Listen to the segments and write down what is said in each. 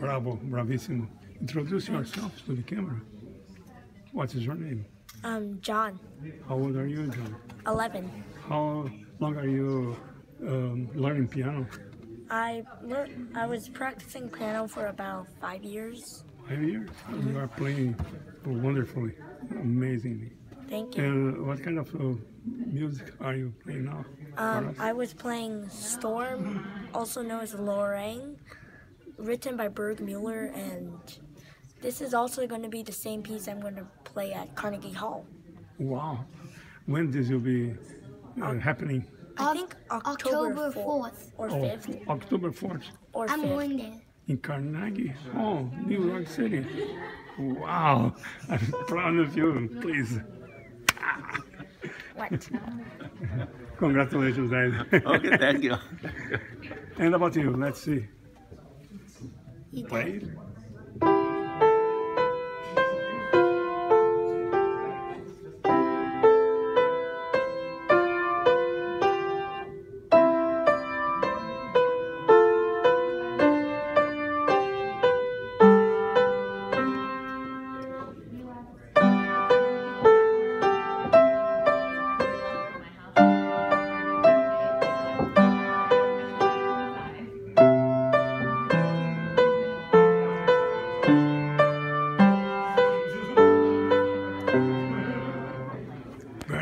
bravissimo. Introduce yourself to the camera. What is your name? Um, John, How old are you, John? 11. How long are you um, learning piano? I lear- I was practicing piano for about five years. Five years. You are playing wonderfully, amazingly. Thank you. And what kind of uh, music are you playing now? Um, I was playing Storm, also known as L'Orage, written by Burgmüller, and this is also going to be the same piece I'm going to play at Carnegie Hall. Wow. When this will be uh, happening? I think October, October 4th 4th. or Oh, 5th October 4th or I'm 5th. going there. in Carnegie Hall, New York City. Wow. I'm proud of you. Please. What? Congratulations, guys. Okay, thank you. and about you? Let's see. You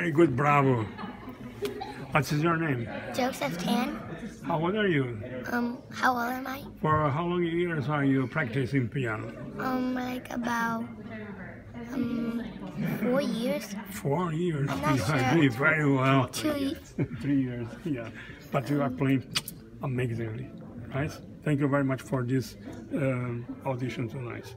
Very good, bravo. What is your name? Joseph Tan. How old are you? Um, how old am I? For how long years are you practicing piano? Um, like about um four years, Four years. I'm not You sure. very well. two years. Three years, yeah. But you are playing amazingly, right? Thank you very much for this um, audition tonight.